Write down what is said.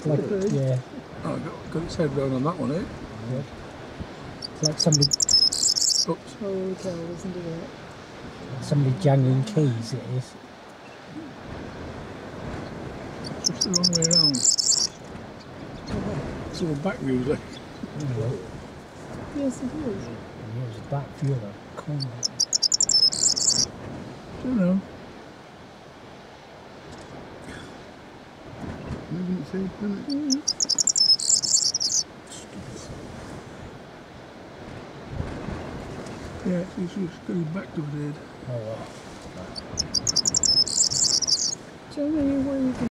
It's like, Could yeah, Oh, got, got its head going on that one, eh? yeah. It's like somebody, Oops. Oh, okay, listen to that. somebody jangling keys. It is. Just the wrong way around. It's all back music. Yeah, Yes, it is. yeah, it's a back view of the corner. don't know. Moving its head, isn't it? Yeah, it's, it's just going back to its head. Oh well. Show me where you can